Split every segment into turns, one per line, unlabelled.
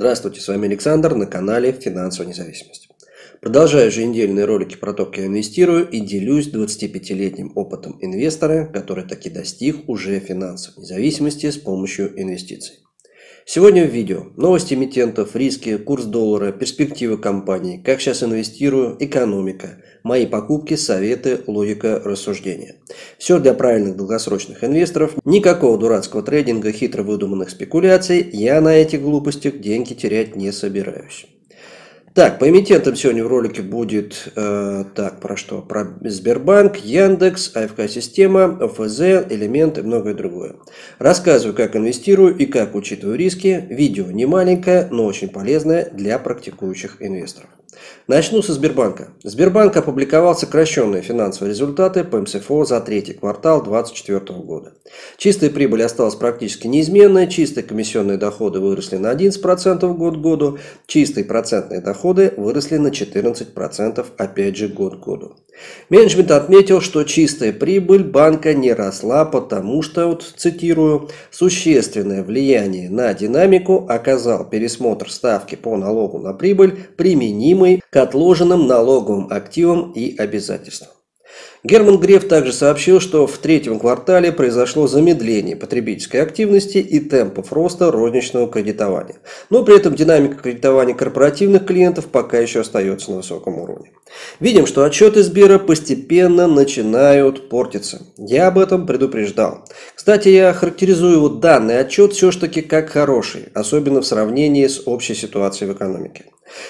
Здравствуйте, с вами Александр на канале Финансовая независимость. Продолжаю еженедельные ролики про то, как я инвестирую и делюсь 25-летним опытом инвестора, который таки достиг уже финансовой независимости с помощью инвестиций. Сегодня в видео новости эмитентов, риски, курс доллара, перспективы компании, как сейчас инвестирую, экономика, мои покупки, советы, логика рассуждения. Все для правильных долгосрочных инвесторов, никакого дурацкого трейдинга, хитро выдуманных спекуляций, я на этих глупостях деньги терять не собираюсь. Так, по эмитентам сегодня в ролике будет, э, так, про что? Про Сбербанк, Яндекс, АФК-система, ОФЗ, элементы многое другое. Рассказываю, как инвестирую и как учитываю риски. Видео не маленькое, но очень полезное для практикующих инвесторов. Начну со Сбербанка. Сбербанк опубликовал сокращенные финансовые результаты по МСФО за третий квартал 2024 года. Чистая прибыль осталась практически неизменной, чистые комиссионные доходы выросли на 11% год к году, чистые процентные доходы выросли на 14% опять же год к году. Менеджмент отметил, что чистая прибыль банка не росла, потому что, вот, цитирую, существенное влияние на динамику оказал пересмотр ставки по налогу на прибыль, применимый к отложенным налоговым активам и обязательствам. Герман Греф также сообщил, что в третьем квартале произошло замедление потребительской активности и темпов роста розничного кредитования. Но при этом динамика кредитования корпоративных клиентов пока еще остается на высоком уровне. Видим, что отчеты Сбера постепенно начинают портиться. Я об этом предупреждал. Кстати, я характеризую вот данный отчет все-таки как хороший, особенно в сравнении с общей ситуацией в экономике.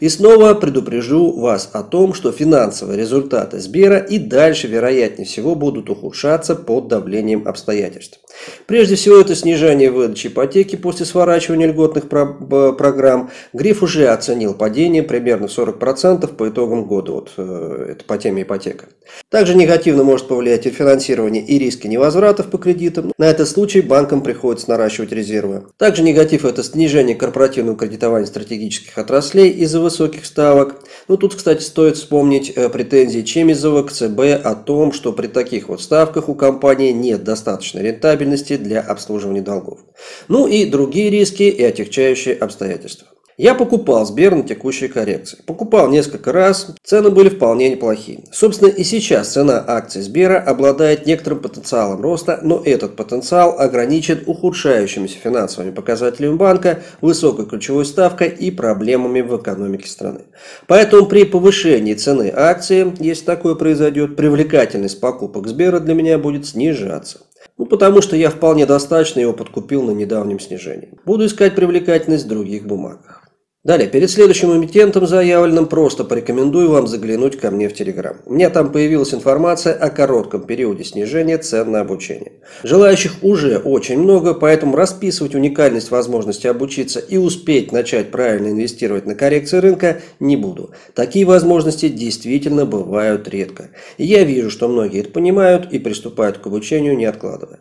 И снова предупрежу вас о том, что финансовые результаты Сбера и дальше, вероятнее всего, будут ухудшаться под давлением обстоятельств. Прежде всего, это снижение выдачи ипотеки после сворачивания льготных про программ. Гриф уже оценил падение примерно 40% по итогам года. Вот, э, это по теме ипотека. Также негативно может повлиять и финансирование и риски невозвратов по кредитам. На этот случай банкам приходится наращивать резервы. Также негатив – это снижение корпоративного кредитования стратегических отраслей из-за высоких ставок. Ну, тут, кстати, стоит вспомнить э, претензии Чемизова к ЦБ о том, что при таких вот ставках у компании нет достаточной рентабельности для обслуживания долгов. Ну и другие риски и отягчающие обстоятельства. Я покупал Сбер на текущей коррекции. Покупал несколько раз, цены были вполне неплохие. Собственно и сейчас цена акций Сбера обладает некоторым потенциалом роста, но этот потенциал ограничен ухудшающимися финансовыми показателями банка, высокой ключевой ставкой и проблемами в экономике страны. Поэтому при повышении цены акции, если такое произойдет, привлекательность покупок Сбера для меня будет снижаться. Ну, потому что я вполне достаточно его подкупил на недавнем снижении. Буду искать привлекательность в других бумагах. Далее, перед следующим эмитентом заявленным просто порекомендую вам заглянуть ко мне в Телеграм. У меня там появилась информация о коротком периоде снижения цен на обучение. Желающих уже очень много, поэтому расписывать уникальность возможности обучиться и успеть начать правильно инвестировать на коррекции рынка не буду. Такие возможности действительно бывают редко. И я вижу, что многие это понимают и приступают к обучению не откладывая.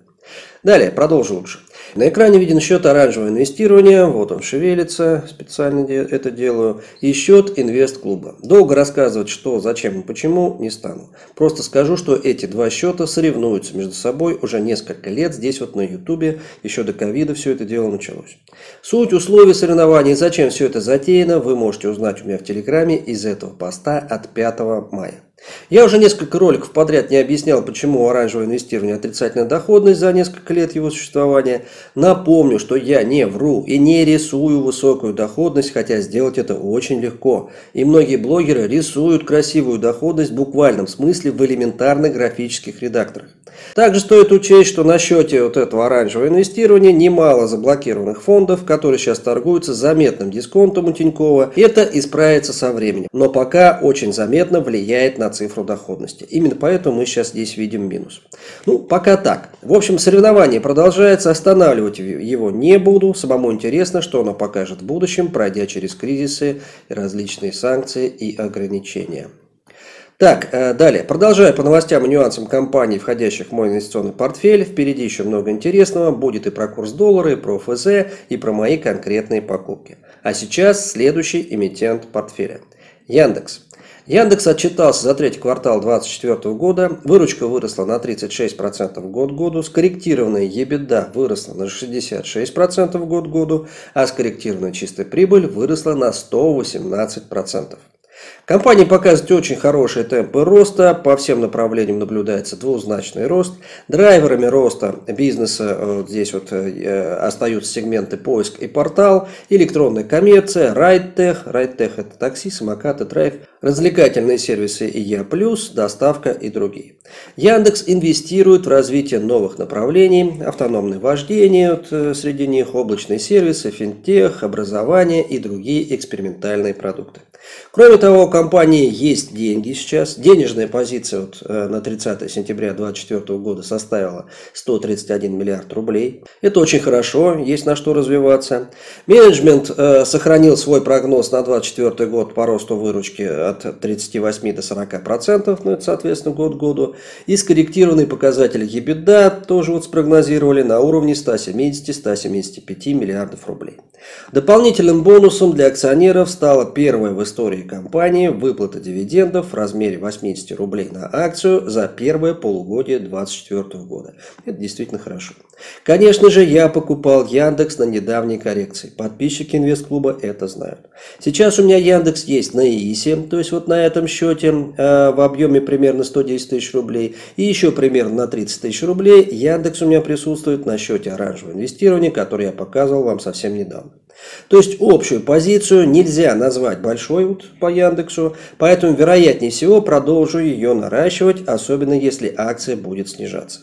Далее, продолжу лучше. На экране виден счет оранжевого инвестирования. Вот он шевелится, специально это делаю. И счет инвест-клуба. Долго рассказывать, что, зачем и почему, не стану. Просто скажу, что эти два счета соревнуются между собой уже несколько лет. Здесь вот на ютубе, еще до ковида все это дело началось. Суть условий соревнований, зачем все это затеяно, вы можете узнать у меня в телеграме из этого поста от 5 мая. Я уже несколько роликов подряд не объяснял, почему оранжевое инвестирование отрицательная доходность за несколько лет его существования. Напомню, что я не вру и не рисую высокую доходность, хотя сделать это очень легко. И многие блогеры рисуют красивую доходность в буквальном смысле в элементарных графических редакторах. Также стоит учесть, что на счете вот этого оранжевого инвестирования немало заблокированных фондов, которые сейчас торгуются заметным дисконтом у Тинькова. Это исправится со временем, но пока очень заметно влияет на цифру доходности. Именно поэтому мы сейчас здесь видим минус. Ну, пока так. В общем, соревнование продолжается, останавливать его не буду. Самому интересно, что оно покажет в будущем, пройдя через кризисы, различные санкции и ограничения. Так, э, далее. Продолжая по новостям и нюансам компаний, входящих в мой инвестиционный портфель. Впереди еще много интересного. Будет и про курс доллара, и про ФЗ, и про мои конкретные покупки. А сейчас следующий эмитент портфеля. Яндекс. Яндекс отчитался за третий квартал 2024 года. Выручка выросла на 36% год году. Скорректированная EBITDA выросла на 66% год году. А скорректированная чистая прибыль выросла на 118%. Компания показывает очень хорошие темпы роста, по всем направлениям наблюдается двузначный рост. Драйверами роста бизнеса э, вот здесь вот э, остаются сегменты поиск и портал, электронная коммерция, райдтех, райдтех это такси, самокаты, драйв, развлекательные сервисы ИЯ+, доставка и другие. Яндекс инвестирует в развитие новых направлений, автономное вождение, вот, э, среди них облачные сервисы, финтех, образование и другие экспериментальные продукты. Кроме того, у компании есть деньги сейчас. Денежная позиция вот э, на 30 сентября 2024 года составила 131 миллиард рублей. Это очень хорошо, есть на что развиваться. Менеджмент э, сохранил свой прогноз на 2024 год по росту выручки от 38 до 40 процентов, ну это соответственно год к году. И скорректированные показатели EBITDA тоже вот спрогнозировали на уровне 170-175 миллиардов рублей. Дополнительным бонусом для акционеров стала первая в истории компании выплата дивидендов в размере 80 рублей на акцию за первое полугодие 2024 года. Это действительно хорошо. Конечно же, я покупал Яндекс на недавней коррекции. Подписчики инвест-клуба это знают. Сейчас у меня Яндекс есть на ИИСе, то есть вот на этом счете э, в объеме примерно 110 тысяч рублей. И еще примерно на 30 тысяч рублей Яндекс у меня присутствует на счете оранжевого инвестирования, который я показывал вам совсем недавно. То есть общую позицию нельзя назвать большой вот по Яндексу, поэтому вероятнее всего продолжу ее наращивать, особенно если акция будет снижаться.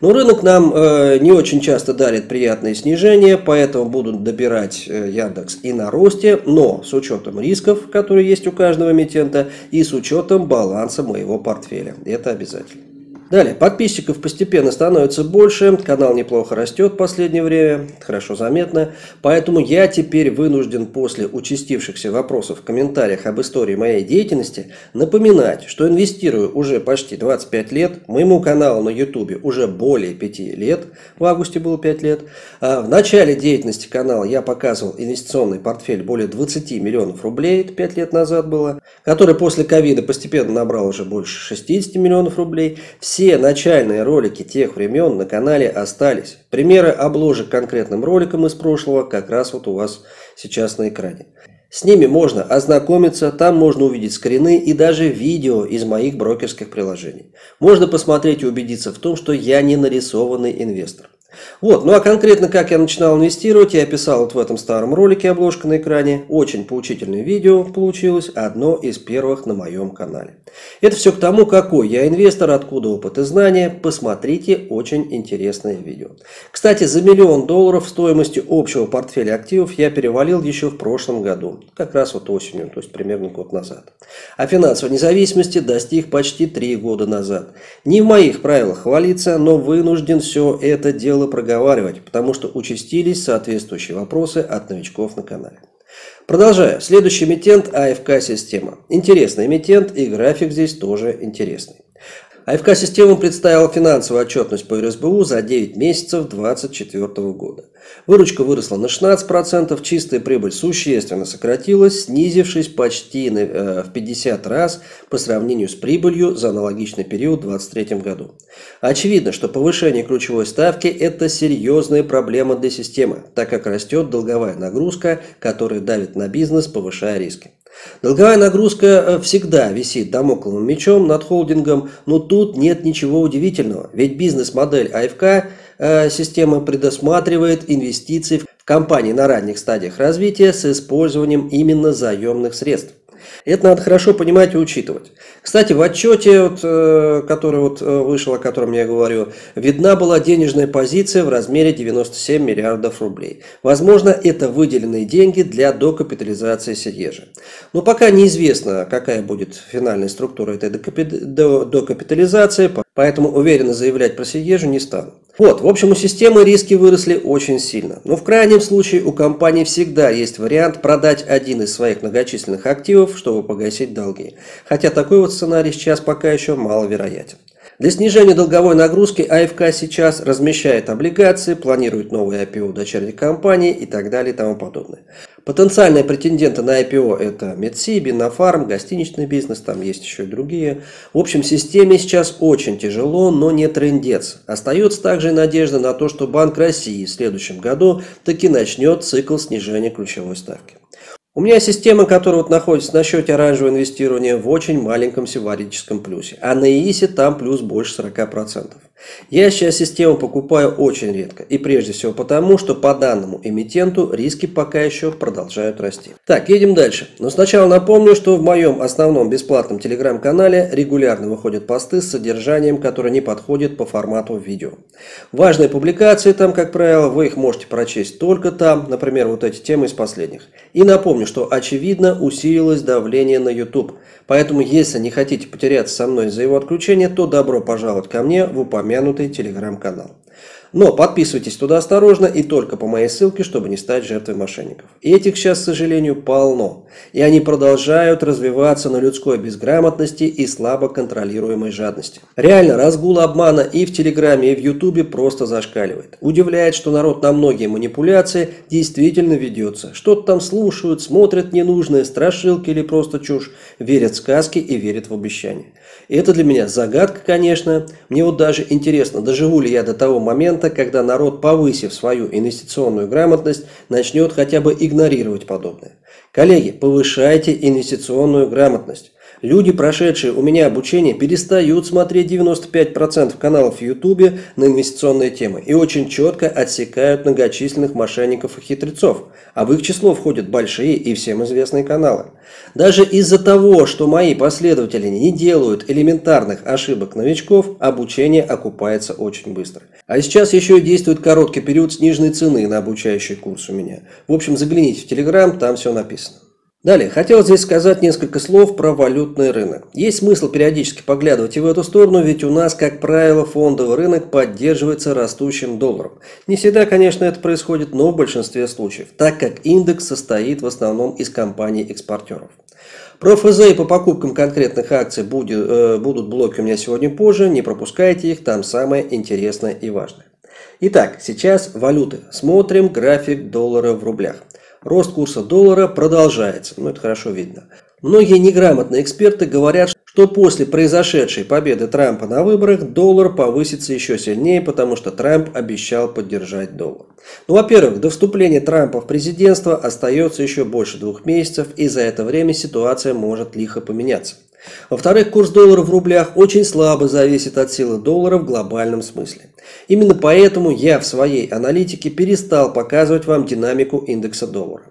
Но рынок нам э, не очень часто дарит приятные снижения, поэтому буду добирать э, Яндекс и на росте, но с учетом рисков, которые есть у каждого эмитента, и с учетом баланса моего портфеля. Это обязательно. Далее, подписчиков постепенно становится больше, канал неплохо растет в последнее время, хорошо заметно, поэтому я теперь вынужден после участившихся вопросов в комментариях об истории моей деятельности напоминать, что инвестирую уже почти 25 лет, моему каналу на YouTube уже более 5 лет, в августе было 5 лет. А в начале деятельности канала я показывал инвестиционный портфель более 20 миллионов рублей, это 5 лет назад было, который после ковида постепенно набрал уже больше 60 миллионов рублей. Все начальные ролики тех времен на канале остались. Примеры обложек конкретным роликам из прошлого как раз вот у вас сейчас на экране. С ними можно ознакомиться, там можно увидеть скрины и даже видео из моих брокерских приложений. Можно посмотреть и убедиться в том, что я не нарисованный инвестор. Вот, ну а конкретно как я начинал инвестировать, я описал вот в этом старом ролике обложка на экране. Очень поучительное видео получилось, одно из первых на моем канале. Это все к тому, какой я инвестор, откуда опыт и знания. Посмотрите, очень интересное видео. Кстати, за миллион долларов стоимостью общего портфеля активов я перевалил еще в прошлом году. Как раз вот осенью, то есть примерно год назад. А финансовой независимости достиг почти три года назад. Не в моих правилах хвалиться, но вынужден все это дело было проговаривать, потому что участились соответствующие вопросы от новичков на канале. Продолжая. Следующий эмитент АФК-система. Интересный эмитент и график здесь тоже интересный. АФК-система представила финансовую отчетность по РСБУ за 9 месяцев 2024 года. Выручка выросла на 16%, чистая прибыль существенно сократилась, снизившись почти э, в 50 раз по сравнению с прибылью за аналогичный период в 2023 году. Очевидно, что повышение ключевой ставки – это серьезная проблема для системы, так как растет долговая нагрузка, которая давит на бизнес, повышая риски. Долговая нагрузка э, всегда висит домокловым мечом над холдингом, но тут нет ничего удивительного, ведь бизнес-модель АФК э, система предусматривает инвестиции в компании на ранних стадиях развития с использованием именно заемных средств. Это надо хорошо понимать и учитывать. Кстати, в отчете, вот, э, который вот э, вышел, о котором я говорю, видна была денежная позиция в размере 97 миллиардов рублей. Возможно, это выделенные деньги для докапитализации Сидежа. Но пока неизвестно, какая будет финальная структура этой докапитализации, поэтому уверенно заявлять про Сидежу не стану. Вот, в общем, у системы риски выросли очень сильно. Но в крайнем случае у компании всегда есть вариант продать один из своих многочисленных активов, чтобы погасить долги. Хотя такой вот сценарий сейчас пока еще маловероятен. Для снижения долговой нагрузки АФК сейчас размещает облигации, планирует новые IPO дочерней компании и так далее и тому подобное. Потенциальные претенденты на IPO это Медси, Бинофарм, гостиничный бизнес, там есть еще и другие. В общем, системе сейчас очень тяжело, но не трендец. Остается также надежда на то, что Банк России в следующем году таки начнет цикл снижения ключевой ставки. У меня система, которая вот находится на счете оранжевого инвестирования в очень маленьком символическом плюсе. А на ИИСе там плюс больше 40%. Я сейчас систему покупаю очень редко. И прежде всего потому, что по данному эмитенту риски пока еще продолжают расти. Так, едем дальше. Но сначала напомню, что в моем основном бесплатном телеграм-канале регулярно выходят посты с содержанием, которое не подходит по формату видео. Важные публикации там, как правило, вы их можете прочесть только там. Например, вот эти темы из последних. И напомню, что очевидно усилилось давление на YouTube. Поэтому, если не хотите потеряться со мной из-за его отключения, то добро пожаловать ко мне в упомянутый телеграм-канал. Но подписывайтесь туда осторожно и только по моей ссылке, чтобы не стать жертвой мошенников. И этих сейчас, к сожалению, полно. И они продолжают развиваться на людской безграмотности и слабо контролируемой жадности. Реально, разгул обмана и в Телеграме, и в Ютубе просто зашкаливает. Удивляет, что народ на многие манипуляции действительно ведется. Что-то там слушают, смотрят ненужные страшилки или просто чушь, верят в сказки и верят в обещания. И это для меня загадка, конечно. Мне вот даже интересно, доживу ли я до того момента, когда народ, повысив свою инвестиционную грамотность, начнет хотя бы игнорировать подобное. Коллеги, повышайте инвестиционную грамотность. Люди, прошедшие у меня обучение, перестают смотреть 95% каналов в YouTube на инвестиционные темы и очень четко отсекают многочисленных мошенников и хитрецов, а в их число входят большие и всем известные каналы. Даже из-за того, что мои последователи не делают элементарных ошибок новичков, обучение окупается очень быстро. А сейчас еще и действует короткий период сниженной цены на обучающий курс у меня. В общем, загляните в Телеграм, там все написано. Далее, хотел здесь сказать несколько слов про валютный рынок. Есть смысл периодически поглядывать и в эту сторону, ведь у нас, как правило, фондовый рынок поддерживается растущим долларом. Не всегда, конечно, это происходит, но в большинстве случаев, так как индекс состоит в основном из компаний-экспортеров. Про ФЗ и по покупкам конкретных акций будет, э, будут блоки у меня сегодня позже, не пропускайте их, там самое интересное и важное. Итак, сейчас валюты. Смотрим график доллара в рублях. Рост курса доллара продолжается, ну это хорошо видно. Многие неграмотные эксперты говорят, что после произошедшей победы Трампа на выборах доллар повысится еще сильнее, потому что Трамп обещал поддержать доллар. Ну, во-первых, до вступления Трампа в президентство остается еще больше двух месяцев, и за это время ситуация может лихо поменяться. Во-вторых, курс доллара в рублях очень слабо зависит от силы доллара в глобальном смысле. Именно поэтому я в своей аналитике перестал показывать вам динамику индекса доллара.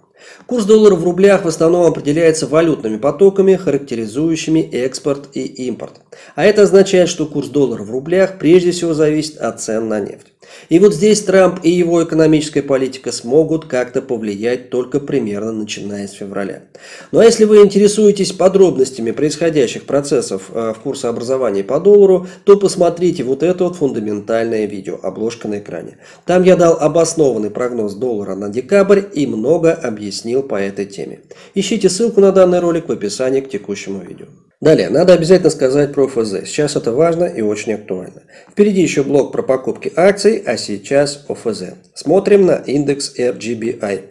Курс доллара в рублях в основном определяется валютными потоками, характеризующими экспорт и импорт. А это означает, что курс доллара в рублях прежде всего зависит от цен на нефть. И вот здесь Трамп и его экономическая политика смогут как-то повлиять только примерно начиная с февраля. Ну а если вы интересуетесь подробностями происходящих процессов э, в курсообразовании по доллару, то посмотрите вот это вот фундаментальное видео, обложка на экране. Там я дал обоснованный прогноз доллара на декабрь и много объяснил по этой теме. Ищите ссылку на данный ролик в описании к текущему видео. Далее, надо обязательно сказать про ФЗ. Сейчас это важно и очень актуально. Впереди еще блок про покупки акций, а сейчас о ФЗ. Смотрим на индекс RGBI.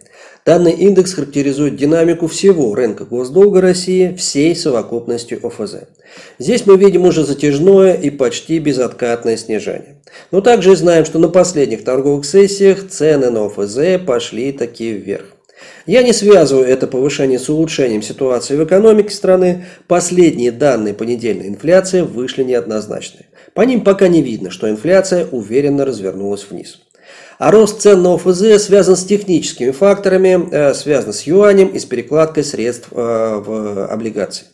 Данный индекс характеризует динамику всего рынка госдолга России всей совокупностью ОФЗ. Здесь мы видим уже затяжное и почти безоткатное снижение. Но также знаем, что на последних торговых сессиях цены на ОФЗ пошли такие вверх. Я не связываю это повышение с улучшением ситуации в экономике страны. Последние данные понедельной инфляции вышли неоднозначные. По ним пока не видно, что инфляция уверенно развернулась вниз. А рост цен на ОФЗ связан с техническими факторами, э, связан с юанем и с перекладкой средств э, в облигации.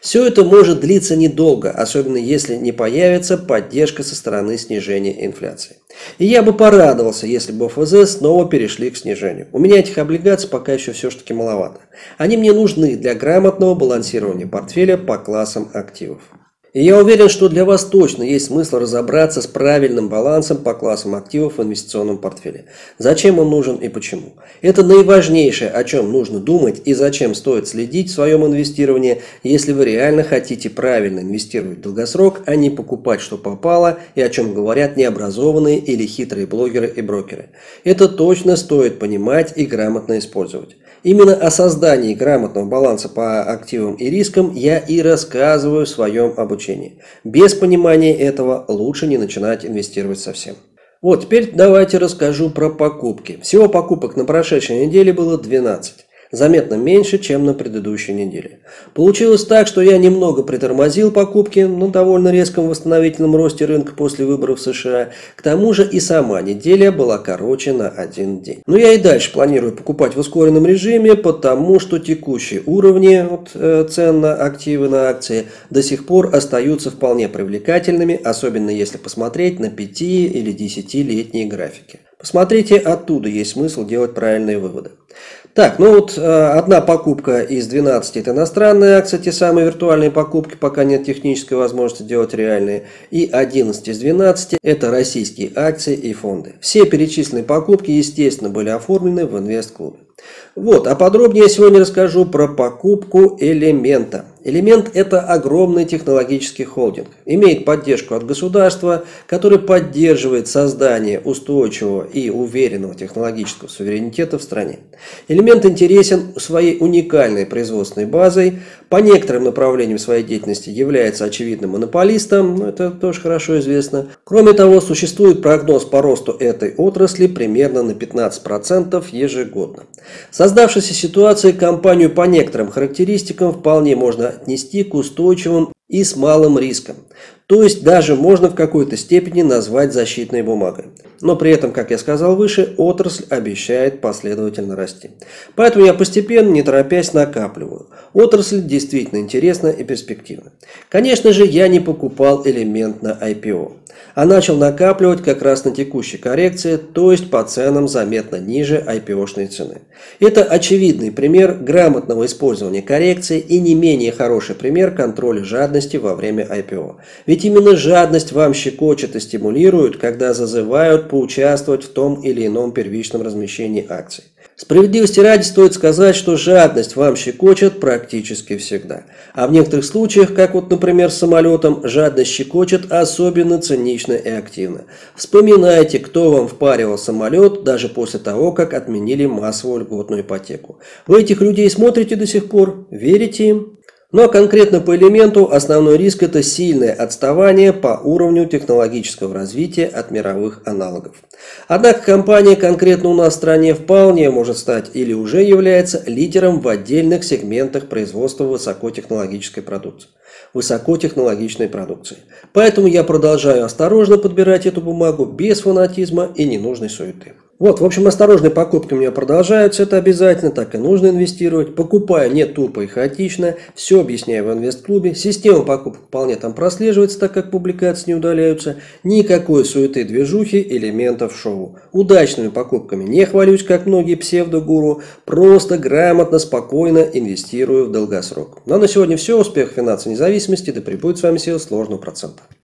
Все это может длиться недолго, особенно если не появится поддержка со стороны снижения инфляции. И я бы порадовался, если бы ОФЗ снова перешли к снижению. У меня этих облигаций пока еще все-таки маловато. Они мне нужны для грамотного балансирования портфеля по классам активов. И я уверен, что для вас точно есть смысл разобраться с правильным балансом по классам активов в инвестиционном портфеле. Зачем он нужен и почему. Это наиважнейшее, о чем нужно думать и зачем стоит следить в своем инвестировании, если вы реально хотите правильно инвестировать в долгосрок, а не покупать, что попало и о чем говорят необразованные или хитрые блогеры и брокеры. Это точно стоит понимать и грамотно использовать. Именно о создании грамотного баланса по активам и рискам я и рассказываю в своем обучении. Без понимания этого лучше не начинать инвестировать совсем. Вот, теперь давайте расскажу про покупки. Всего покупок на прошедшей неделе было 12 заметно меньше, чем на предыдущей неделе. Получилось так, что я немного притормозил покупки на довольно резком восстановительном росте рынка после выборов в США. К тому же и сама неделя была короче на один день. Но я и дальше планирую покупать в ускоренном режиме, потому что текущие уровни вот, э, цен на активы, на акции до сих пор остаются вполне привлекательными, особенно если посмотреть на 5 или 10-летние графики. Посмотрите, оттуда есть смысл делать правильные выводы. Так, ну вот э, одна покупка из 12 это иностранные акции, те самые виртуальные покупки, пока нет технической возможности делать реальные. И 11 из 12 это российские акции и фонды. Все перечисленные покупки, естественно, были оформлены в инвест-клубе. Вот, а подробнее я сегодня расскажу про покупку элемента. Элемент – это огромный технологический холдинг. Имеет поддержку от государства, который поддерживает создание устойчивого и уверенного технологического суверенитета в стране. Элемент интересен своей уникальной производственной базой, по некоторым направлениям своей деятельности является очевидным монополистом, это тоже хорошо известно. Кроме того, существует прогноз по росту этой отрасли примерно на 15% ежегодно. В создавшейся ситуации компанию по некоторым характеристикам вполне можно отнести к устойчивым и с малым риском. То есть даже можно в какой-то степени назвать защитной бумагой. Но при этом, как я сказал выше, отрасль обещает последовательно расти. Поэтому я постепенно, не торопясь, накапливаю. Отрасль действительно интересна и перспективна. Конечно же, я не покупал элемент на IPO, а начал накапливать как раз на текущей коррекции, то есть по ценам заметно ниже IPO-шной цены. Это очевидный пример грамотного использования коррекции и не менее хороший пример контроля жадности во время IPO. Ведь ведь именно жадность вам щекочет и стимулирует, когда зазывают поучаствовать в том или ином первичном размещении акций. Справедливости ради стоит сказать, что жадность вам щекочет практически всегда. А в некоторых случаях, как вот, например, с самолетом, жадность щекочет особенно цинично и активно. Вспоминайте, кто вам впаривал самолет даже после того, как отменили массовую льготную ипотеку. Вы этих людей смотрите до сих пор? Верите им? Ну, а конкретно по элементу основной риск это сильное отставание по уровню технологического развития от мировых аналогов. Однако компания конкретно у нас в стране вполне может стать или уже является лидером в отдельных сегментах производства высокотехнологической продукции. Высокотехнологичной продукции. Поэтому я продолжаю осторожно подбирать эту бумагу без фанатизма и ненужной суеты. Вот, в общем, осторожные покупки у меня продолжаются, это обязательно, так и нужно инвестировать. Покупаю не тупо и хаотично, все объясняю в инвест-клубе. Система покупок вполне там прослеживается, так как публикации не удаляются. Никакой суеты, движухи, элементов шоу. Удачными покупками не хвалюсь, как многие псевдогуру, просто грамотно, спокойно инвестирую в долгосрок. Ну а на сегодня все. Успех финансовой независимости, да пребудет с вами сила сложного процента.